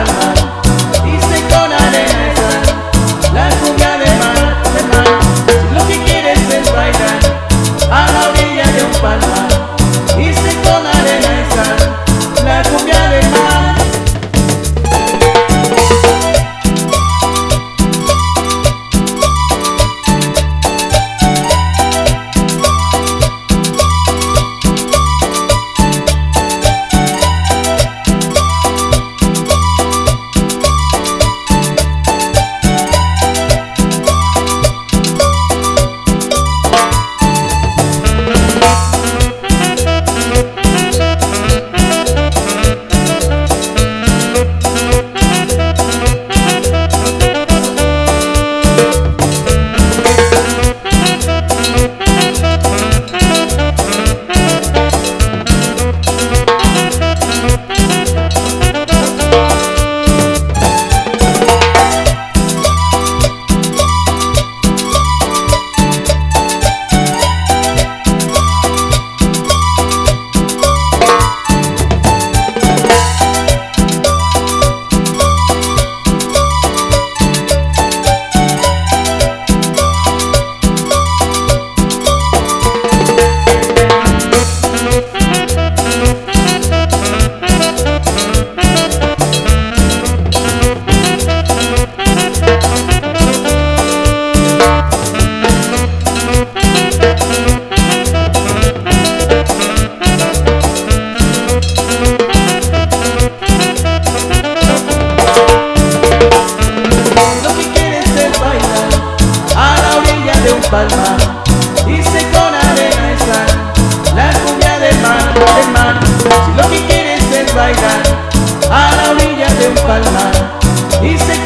na na a la orilla de un palmar. Y se